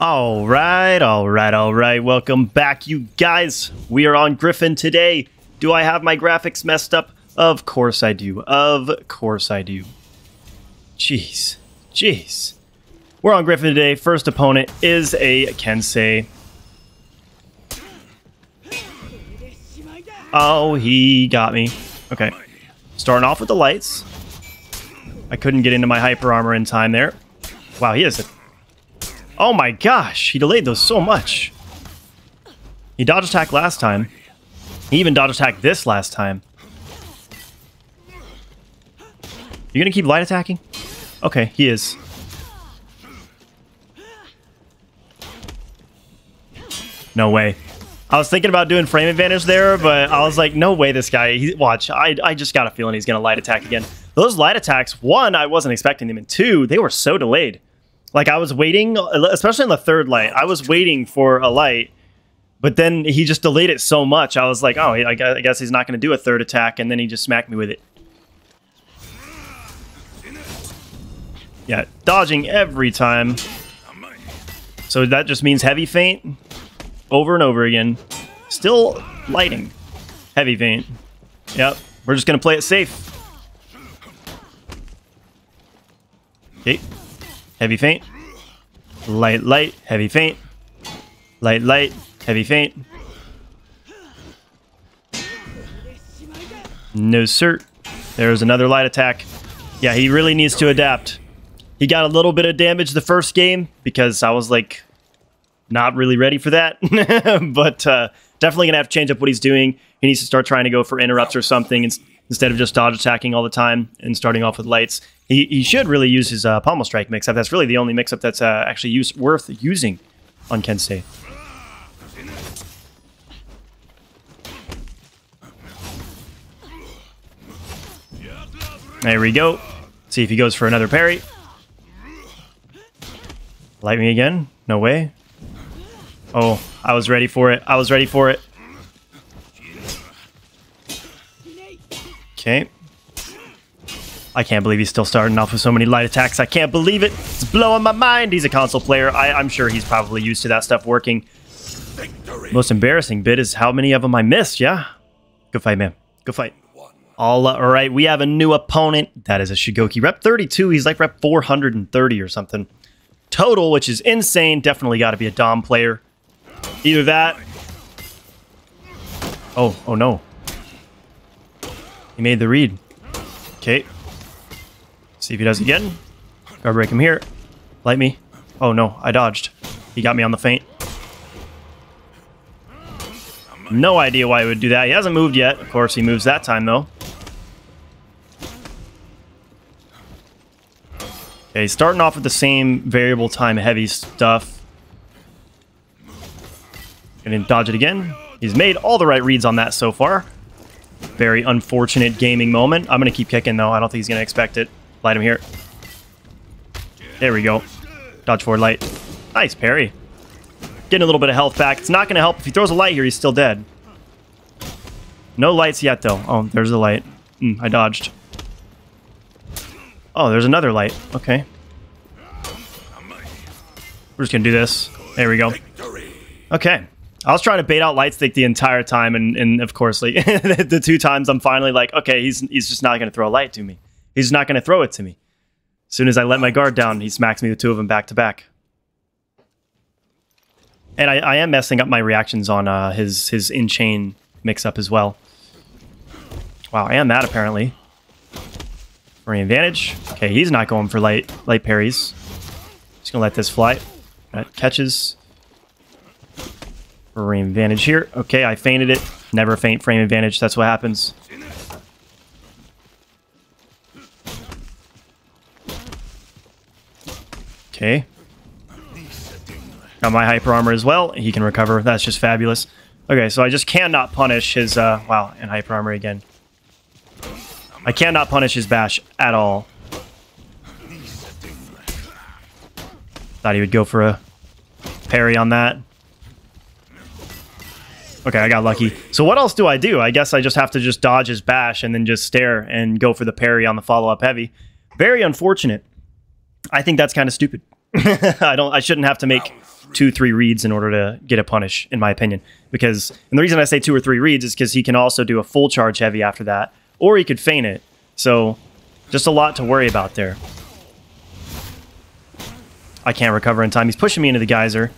All right, all right, all right. Welcome back, you guys. We are on Gryphon today. Do I have my graphics messed up? Of course I do. Of course I do. Jeez. Jeez. We're on Gryphon today. First opponent is a Kensei. Oh, he got me. Okay. Starting off with the lights. I couldn't get into my hyper armor in time there. Wow, he is a Oh my gosh, he delayed those so much. He dodge attack last time. He even dodge attack this last time. You gonna keep light attacking? Okay, he is. No way. I was thinking about doing frame advantage there, but I was like, no way this guy, he, watch, I, I just got a feeling he's to light attack again. Those light attacks, one, I wasn't expecting them, and two, they were so delayed. Like I was waiting, especially on the third light, I was waiting for a light, but then he just delayed it so much. I was like, oh, I guess he's not going to do a third attack, and then he just smacked me with it. Yeah, dodging every time. So that just means heavy feint over and over again. Still lighting. Heavy feint. Yep, we're just going to play it safe. Okay. Heavy feint. Light, light, heavy feint. Light, light, heavy feint. No cert. There's another light attack. Yeah, he really needs to adapt. He got a little bit of damage the first game because I was like not really ready for that. but uh, definitely going to have to change up what he's doing. He needs to start trying to go for interrupts or something instead of just dodge attacking all the time and starting off with lights. He, he should really use his uh, Pommel Strike mix-up. That's really the only mix-up that's uh, actually use, worth using on Kensei. There we go. See if he goes for another parry. Light me again? No way. Oh, I was ready for it. I was ready for it. Okay. I can't believe he's still starting off with so many light attacks. I can't believe it. It's blowing my mind. He's a console player. I, am sure he's probably used to that stuff working. Victory. Most embarrassing bit is how many of them I missed, yeah? Good fight, man. Good fight. Uh, all right, we have a new opponent. That is a Shugoki. Rep 32. He's like rep 430 or something. Total, which is insane. Definitely got to be a Dom player. Either that. Oh, oh no. He made the read. Okay. See if he does it again. Gotta break him here. Light me. Oh no, I dodged. He got me on the feint. No idea why he would do that. He hasn't moved yet. Of course, he moves that time, though. Okay, starting off with the same variable time heavy stuff. And then dodge it again. He's made all the right reads on that so far. Very unfortunate gaming moment. I'm going to keep kicking, though. I don't think he's going to expect it. Light him here. There we go. Dodge forward light. Nice parry. Getting a little bit of health back. It's not going to help. If he throws a light here, he's still dead. No lights yet, though. Oh, there's the light. Mm, I dodged. Oh, there's another light. Okay. We're just going to do this. There we go. Okay. I was trying to bait out Lightstick the entire time, and, and of course, like the two times I'm finally like, okay, he's he's just not going to throw a light to me. He's not going to throw it to me. As soon as I let my guard down, he smacks me the two of them back to back. And I, I am messing up my reactions on uh, his his in chain mix up as well. Wow, I am that apparently. Marine advantage. Okay, he's not going for light light parries. Just gonna let this fly. That catches. Frame advantage here. Okay, I feinted it. Never feint frame advantage. That's what happens. Okay. Got my hyper armor as well. He can recover. That's just fabulous. Okay, so I just cannot punish his... Uh, wow, and hyper armor again. I cannot punish his bash at all. Thought he would go for a parry on that. Okay, I got lucky. So what else do I do? I guess I just have to just dodge his bash and then just stare and go for the parry on the follow-up heavy. Very unfortunate. I think that's kind of stupid. I don't. I shouldn't have to make two, three reads in order to get a punish, in my opinion. Because, and the reason I say two or three reads is because he can also do a full charge heavy after that, or he could feign it. So, just a lot to worry about there. I can't recover in time. He's pushing me into the geyser.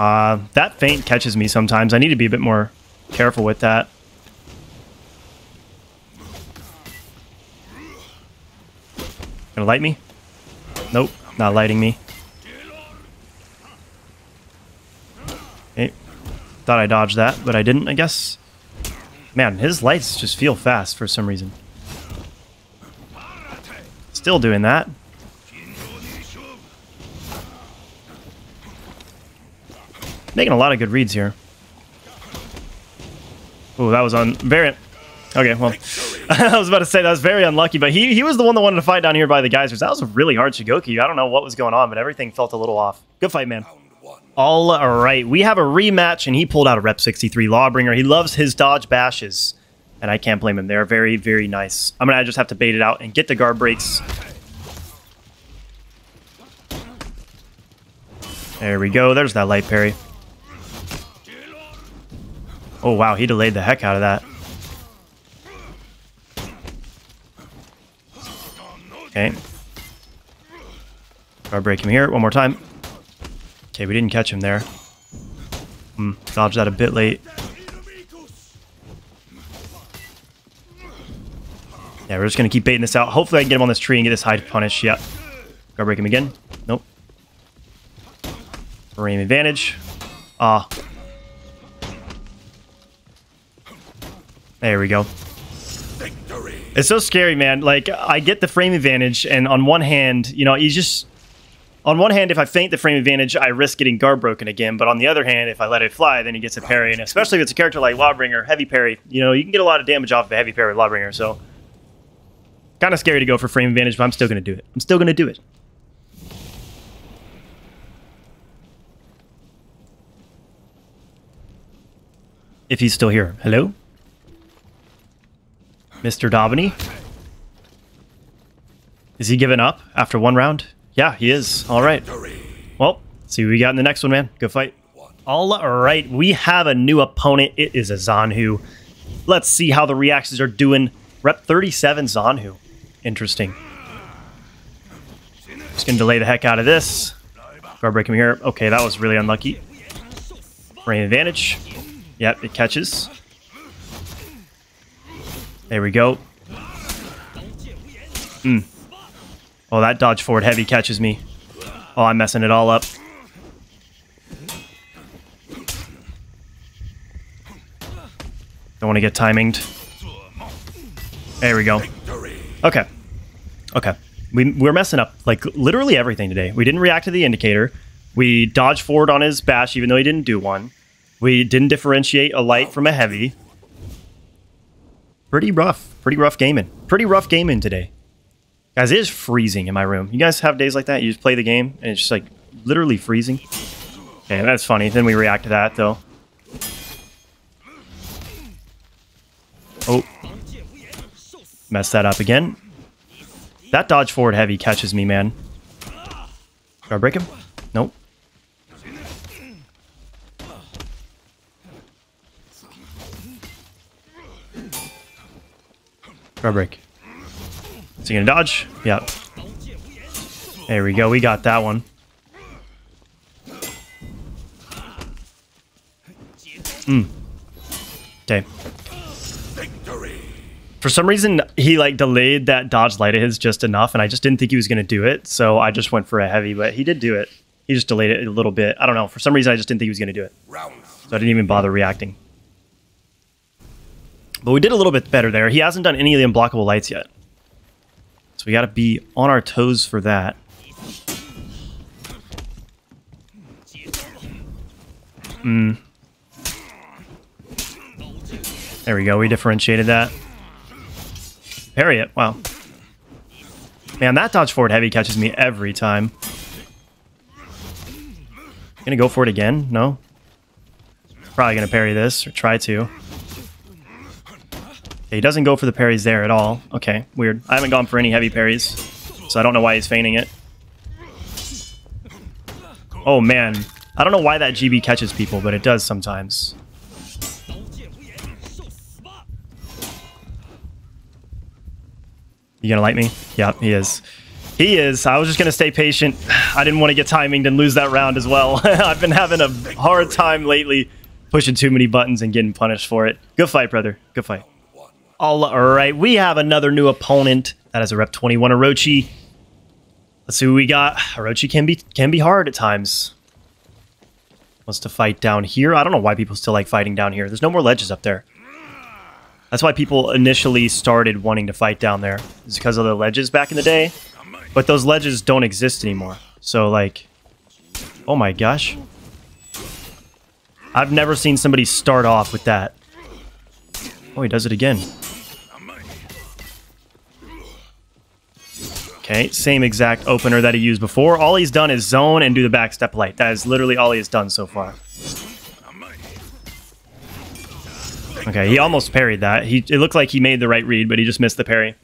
Uh, that feint catches me sometimes. I need to be a bit more careful with that. Gonna light me? Nope, not lighting me. Okay. Thought I dodged that, but I didn't, I guess. Man, his lights just feel fast for some reason. Still doing that. Making a lot of good reads here. Oh, that was on very. Okay, well, I was about to say that was very unlucky, but he he was the one that wanted to fight down here by the geysers. That was a really hard Shugoki. I don't know what was going on, but everything felt a little off. Good fight, man. All right, we have a rematch, and he pulled out a Rep 63 Lawbringer. He loves his dodge bashes, and I can't blame him. They're very, very nice. I'm gonna just have to bait it out and get the guard breaks. There we go. There's that light parry. Oh, wow. He delayed the heck out of that. Okay. Guard break him here. One more time. Okay, we didn't catch him there. Hmm, dodged that a bit late. Yeah, we're just going to keep baiting this out. Hopefully I can get him on this tree and get this hide punish. Yeah. Guard break him again. Nope. Frame advantage. Ah, There we go. Victory. It's so scary, man. Like, I get the frame advantage, and on one hand, you know, you just... On one hand, if I feint the frame advantage, I risk getting guard broken again. But on the other hand, if I let it fly, then he gets a parry. And especially if it's a character like Lawbringer, heavy parry, you know, you can get a lot of damage off of a heavy parry with Lawbringer. So, kind of scary to go for frame advantage, but I'm still going to do it. I'm still going to do it. If he's still here. Hello? Mr. Daubeny. Is he giving up after one round? Yeah, he is. All right. Well, see what we got in the next one, man. Good fight. All right, we have a new opponent. It is a Zhanhu. Let's see how the reactions are doing. Rep 37 Zhanhu. Interesting. Just gonna delay the heck out of this. Guard break him here. Okay, that was really unlucky. Rain advantage. Yep, it catches. There we go. Hmm. Oh, that dodge forward heavy catches me. Oh, I'm messing it all up. Don't want to get timinged. There we go. Okay. Okay. We, we're messing up, like, literally everything today. We didn't react to the indicator. We dodged forward on his bash, even though he didn't do one. We didn't differentiate a light from a heavy pretty rough. Pretty rough gaming. Pretty rough gaming today. Guys, it is freezing in my room. You guys have days like that? You just play the game and it's just like literally freezing? Okay, that's funny. Then we react to that though. Oh. Mess that up again. That dodge forward heavy catches me, man. Do I break him? Nope. Guard break. Is he gonna dodge? Yep. There we go. We got that one. Hmm. Okay. For some reason, he like delayed that dodge light of his just enough, and I just didn't think he was going to do it. So I just went for a heavy, but he did do it. He just delayed it a little bit. I don't know. For some reason, I just didn't think he was going to do it. So I didn't even bother reacting. But we did a little bit better there. He hasn't done any of the unblockable lights yet. So we got to be on our toes for that. Hmm. There we go. We differentiated that. Parry it. Wow. Man, that dodge forward heavy catches me every time. Gonna go for it again? No? Probably gonna parry this, or try to. He doesn't go for the parries there at all. Okay, weird. I haven't gone for any heavy parries, so I don't know why he's feigning it. Oh man, I don't know why that GB catches people, but it does sometimes. You gonna light me? Yep, he is. He is. I was just gonna stay patient. I didn't want to get timinged and lose that round as well. I've been having a hard time lately pushing too many buttons and getting punished for it. Good fight, brother. Good fight. All right, we have another new opponent. That is a Rep 21 Orochi. Let's see what we got. Orochi can be can be hard at times. Wants to fight down here. I don't know why people still like fighting down here. There's no more ledges up there. That's why people initially started wanting to fight down there. It's because of the ledges back in the day. But those ledges don't exist anymore. So, like... Oh my gosh. I've never seen somebody start off with that. Oh, he does it again. Okay, same exact opener that he used before. All he's done is zone and do the backstep light. That is literally all he has done so far. Okay, he almost parried that. He It looked like he made the right read, but he just missed the parry.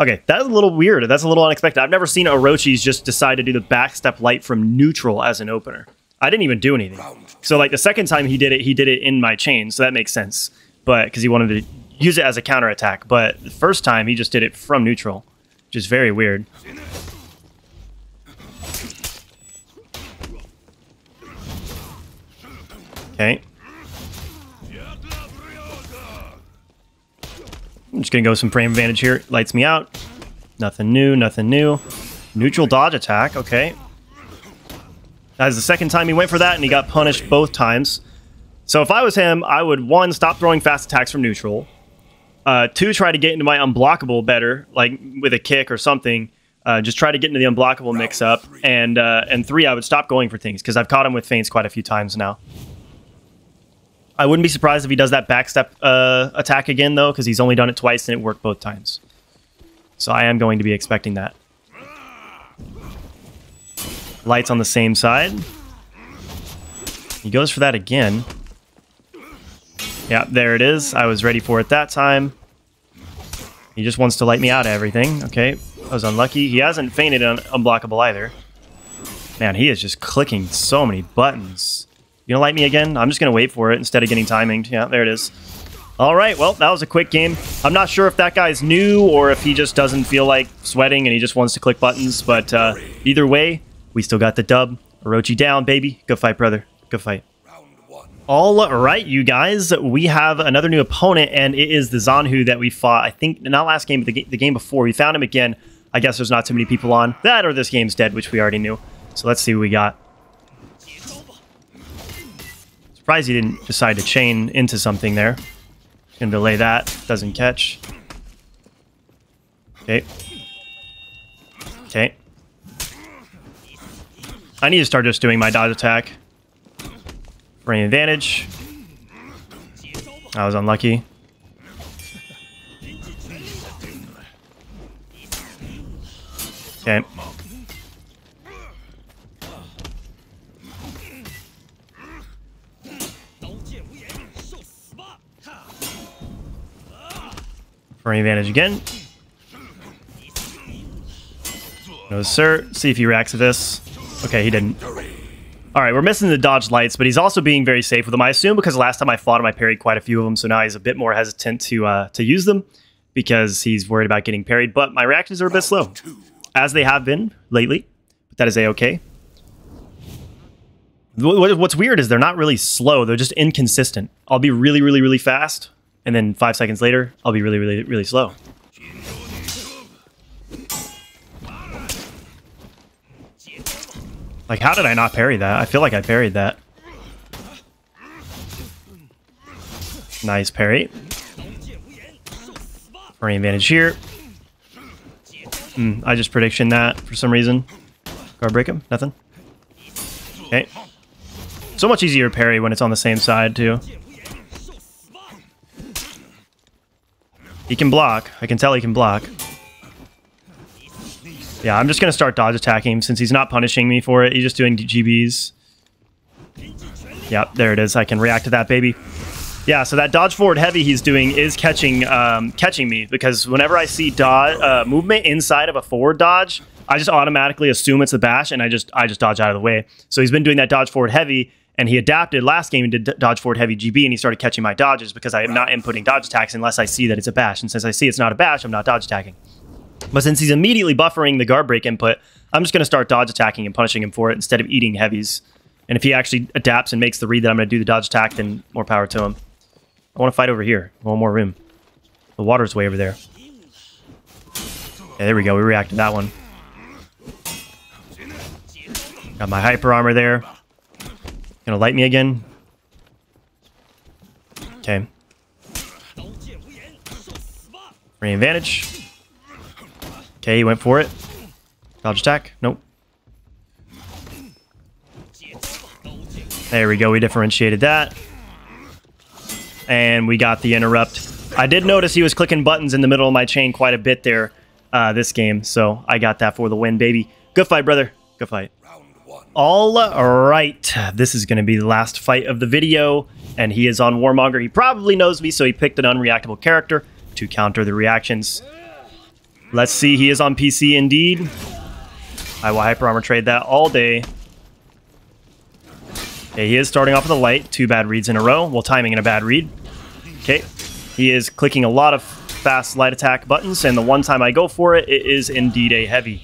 Okay, that's a little weird. That's a little unexpected. I've never seen Orochi's just decide to do the backstep light from neutral as an opener. I didn't even do anything. So like the second time he did it, he did it in my chain, so that makes sense. But because he wanted to use it as a counter attack. But the first time he just did it from neutral, which is very weird. Okay. I'm just gonna go some frame advantage here. Lights me out. Nothing new, nothing new. Neutral dodge attack, okay. That is the second time he went for that, and he got punished both times. So if I was him, I would, one, stop throwing fast attacks from neutral. Uh, two, try to get into my unblockable better, like with a kick or something. Uh, just try to get into the unblockable mix-up. And, uh, and three, I would stop going for things, because I've caught him with feints quite a few times now. I wouldn't be surprised if he does that backstep uh, attack again, though, because he's only done it twice and it worked both times. So I am going to be expecting that. Lights on the same side. He goes for that again. Yeah, there it is. I was ready for it that time. He just wants to light me out of everything. Okay, I was unlucky. He hasn't feinted unblockable either. Man, he is just clicking so many buttons. You gonna light me again? I'm just gonna wait for it instead of getting timinged. Yeah, there it is. All right, well, that was a quick game. I'm not sure if that guy's new or if he just doesn't feel like sweating and he just wants to click buttons, but uh, either way, we still got the dub. Orochi down, baby. Good fight, brother. Good fight. All right, you guys, we have another new opponent, and it is the Zhanhu that we fought, I think, not last game, but the, the game before. We found him again. I guess there's not too many people on. That or this game's dead, which we already knew. So let's see what we got. Surprised he didn't decide to chain into something there. Gonna delay that. Doesn't catch. Okay. Okay. I need to start just doing my dodge attack. For advantage. I was unlucky. Okay. For advantage again. No, sir. See if he reacts to this. Okay, he didn't. All right, we're missing the dodge lights, but he's also being very safe with them. I assume because last time I fought him, I parried quite a few of them, so now he's a bit more hesitant to uh, to use them because he's worried about getting parried. But my reactions are a bit slow, as they have been lately. But that is a-okay. What's weird is they're not really slow. They're just inconsistent. I'll be really, really, really fast, and then five seconds later, I'll be really, really, really slow. Like, how did I not parry that? I feel like I parried that. Nice parry. Parry advantage here. Mm, I just prediction that for some reason. Guard break him? Nothing? Okay. So much easier to parry when it's on the same side, too. He can block. I can tell he can block. Yeah, I'm just going to start dodge attacking him since he's not punishing me for it. He's just doing GBs. Yep, there it is. I can react to that, baby. Yeah, so that dodge forward heavy he's doing is catching um, catching me because whenever I see dodge uh, movement inside of a forward dodge, I just automatically assume it's a bash and I just I just dodge out of the way. So he's been doing that dodge forward heavy and he adapted last game and did dodge forward heavy GB and he started catching my dodges because I am not inputting dodge attacks unless I see that it's a bash. And since I see it's not a bash, I'm not dodge attacking. But since he's immediately buffering the guard break input, I'm just going to start dodge attacking and punishing him for it instead of eating heavies. And if he actually adapts and makes the read that I'm going to do the dodge attack, then more power to him. I want to fight over here. One more room. The water's way over there. Yeah, there we go. We reacted that one. Got my hyper armor there. Gonna light me again. Okay. Free advantage. Okay, he went for it. Dodge attack. Nope. There we go. We differentiated that. And we got the interrupt. I did notice he was clicking buttons in the middle of my chain quite a bit there uh, this game. So I got that for the win, baby. Good fight, brother. Good fight. All right. This is going to be the last fight of the video. And he is on Warmonger. He probably knows me, so he picked an unreactable character to counter the reactions. Let's see. He is on PC indeed. I will Hyper Armor trade that all day. Okay, he is starting off with a light. Two bad reads in a row. Well, timing in a bad read. Okay. He is clicking a lot of fast light attack buttons, and the one time I go for it, it is indeed a heavy.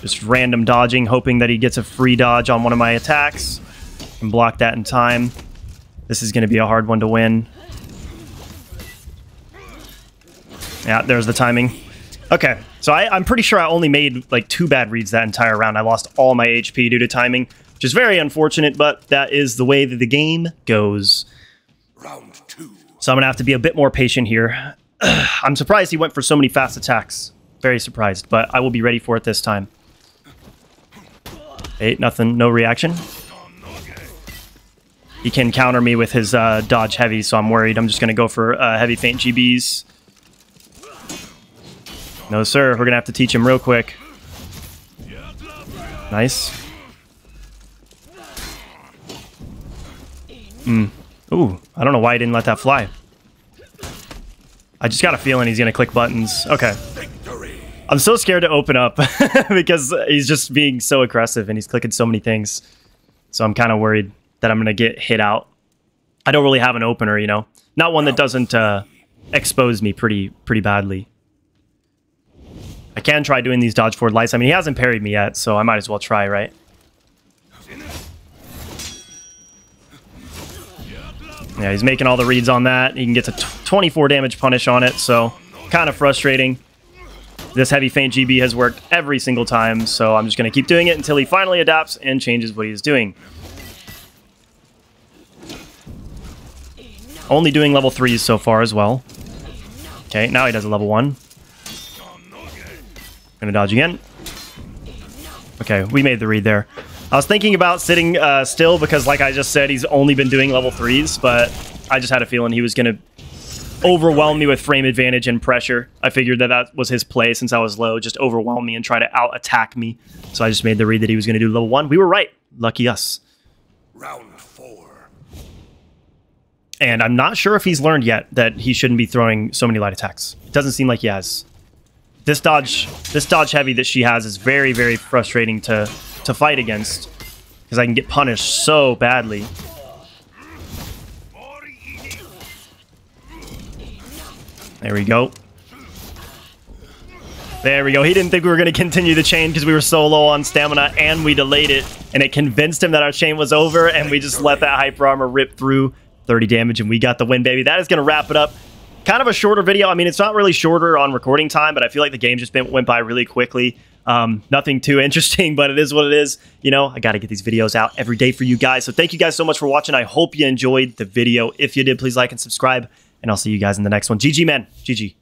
Just random dodging, hoping that he gets a free dodge on one of my attacks. And block that in time. This is going to be a hard one to win. Yeah, there's the timing. Okay, so I, am pretty sure I only made like two bad reads that entire round. I lost all my HP due to timing, which is very unfortunate, but that is the way that the game goes. Round two. So I'm to have to be a bit more patient here. I'm surprised he went for so many fast attacks. Very surprised, but I will be ready for it this time. Eight, nothing, no reaction. He can counter me with his uh, dodge heavy, so I'm worried. I'm just going to go for uh, heavy feint GBs. No, sir. We're going to have to teach him real quick. Nice. Hmm. Ooh, I don't know why I didn't let that fly. I just got a feeling he's going to click buttons. Okay. I'm so scared to open up because he's just being so aggressive and he's clicking so many things. So I'm kind of worried that I'm going to get hit out. I don't really have an opener, you know. Not one that doesn't uh, expose me pretty pretty badly. I can try doing these dodge forward lights. I mean, he hasn't parried me yet, so I might as well try, right? Yeah, he's making all the reads on that. He can get to 24 damage punish on it, so kind of frustrating. This heavy feint GB has worked every single time, so I'm just going to keep doing it until he finally adapts and changes what he's doing. Only doing level 3s so far as well. Okay, now he does a level 1. Gonna dodge again. Okay, we made the read there. I was thinking about sitting uh, still because, like I just said, he's only been doing level 3s, but I just had a feeling he was going to overwhelm me with frame advantage and pressure. I figured that that was his play since I was low, just overwhelm me and try to out-attack me. So I just made the read that he was going to do level 1. We were right. Lucky us. Round 4. And I'm not sure if he's learned yet that he shouldn't be throwing so many light attacks. It doesn't seem like he has. This dodge, this dodge heavy that she has is very, very frustrating to, to fight against. Because I can get punished so badly. There we go. There we go. He didn't think we were going to continue the chain because we were so low on stamina and we delayed it. And it convinced him that our chain was over and we just let that hyper armor rip through 30 damage and we got the win, baby. That is going to wrap it up kind of a shorter video. I mean, it's not really shorter on recording time, but I feel like the game just been, went by really quickly. Um, nothing too interesting, but it is what it is. You know, I got to get these videos out every day for you guys. So thank you guys so much for watching. I hope you enjoyed the video. If you did, please like and subscribe, and I'll see you guys in the next one. GG, man. GG.